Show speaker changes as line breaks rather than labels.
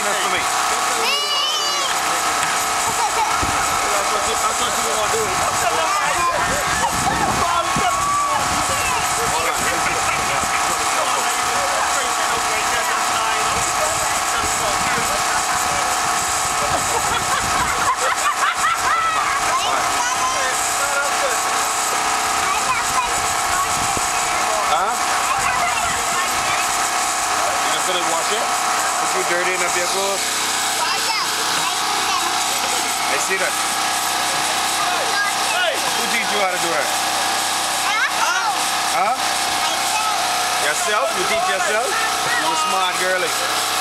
for me.
That's you, that's what you want to do.
Huh? You gonna finish washing? Put you dirty enough your clothes? I see that. Who teach you how to do that? Huh? Yourself? You teach yourself? You're a smart girlie.